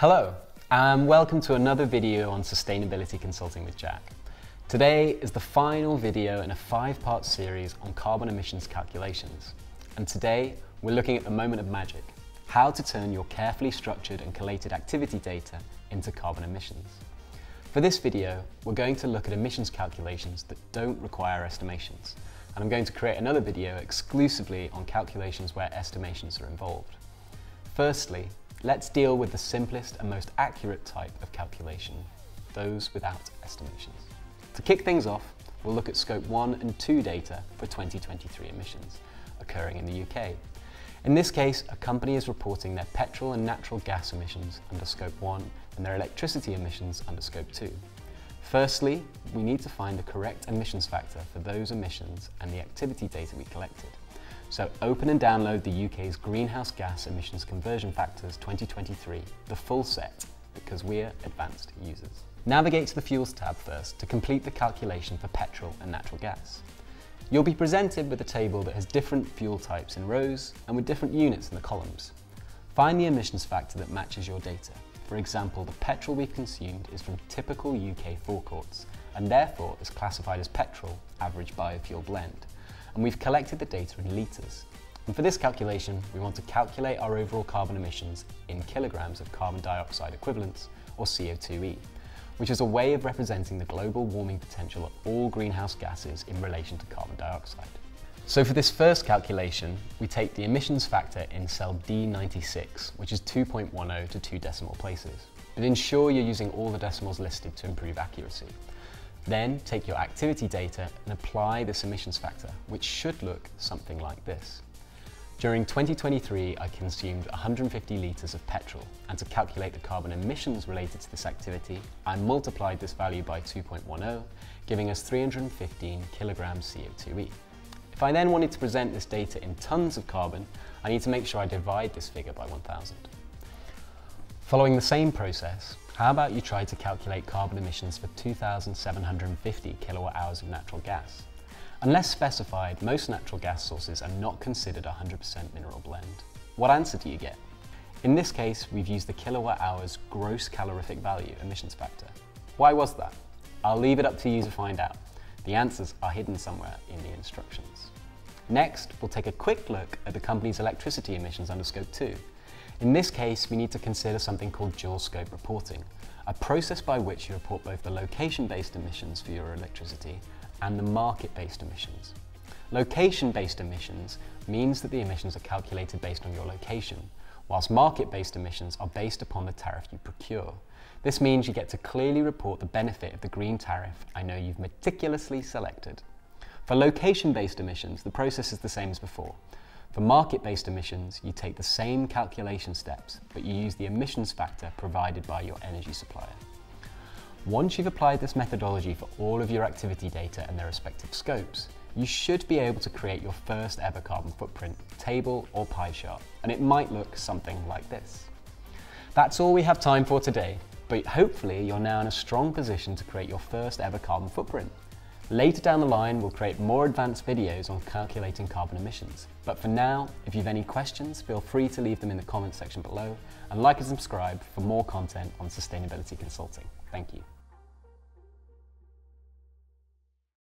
Hello, and welcome to another video on Sustainability Consulting with Jack. Today is the final video in a five-part series on carbon emissions calculations. And today, we're looking at the moment of magic, how to turn your carefully structured and collated activity data into carbon emissions. For this video, we're going to look at emissions calculations that don't require estimations, and I'm going to create another video exclusively on calculations where estimations are involved. Firstly, let's deal with the simplest and most accurate type of calculation, those without estimations. To kick things off, we'll look at Scope 1 and 2 data for 2023 emissions occurring in the UK. In this case, a company is reporting their petrol and natural gas emissions under Scope 1 and their electricity emissions under Scope 2. Firstly, we need to find the correct emissions factor for those emissions and the activity data we collected. So open and download the UK's Greenhouse Gas Emissions Conversion Factors 2023, the full set, because we're advanced users. Navigate to the Fuels tab first to complete the calculation for petrol and natural gas. You'll be presented with a table that has different fuel types in rows and with different units in the columns. Find the emissions factor that matches your data. For example, the petrol we've consumed is from typical UK forecourts and therefore is classified as petrol, average biofuel blend. And we've collected the data in litres. And for this calculation, we want to calculate our overall carbon emissions in kilograms of carbon dioxide equivalents, or CO2e, which is a way of representing the global warming potential of all greenhouse gases in relation to carbon dioxide. So for this first calculation, we take the emissions factor in cell D96, which is 2.10 to two decimal places. But ensure you're using all the decimals listed to improve accuracy. Then take your activity data and apply this emissions factor, which should look something like this. During 2023, I consumed 150 litres of petrol, and to calculate the carbon emissions related to this activity, I multiplied this value by 2.10, giving us 315 kilograms CO2e. If I then wanted to present this data in tonnes of carbon, I need to make sure I divide this figure by 1000. Following the same process, how about you try to calculate carbon emissions for 2,750 kilowatt hours of natural gas? Unless specified, most natural gas sources are not considered 100% mineral blend. What answer do you get? In this case, we've used the kilowatt hours gross calorific value emissions factor. Why was that? I'll leave it up to you to find out. The answers are hidden somewhere in the instructions. Next, we'll take a quick look at the company's electricity emissions under Scope 2. In this case, we need to consider something called dual scope reporting, a process by which you report both the location-based emissions for your electricity and the market-based emissions. Location-based emissions means that the emissions are calculated based on your location, whilst market-based emissions are based upon the tariff you procure. This means you get to clearly report the benefit of the green tariff I know you've meticulously selected. For location-based emissions, the process is the same as before. For market-based emissions, you take the same calculation steps, but you use the emissions factor provided by your energy supplier. Once you've applied this methodology for all of your activity data and their respective scopes, you should be able to create your first ever carbon footprint, table or pie chart, and it might look something like this. That's all we have time for today but hopefully you're now in a strong position to create your first ever carbon footprint. Later down the line, we'll create more advanced videos on calculating carbon emissions. But for now, if you've any questions, feel free to leave them in the comments section below and like and subscribe for more content on sustainability consulting. Thank you.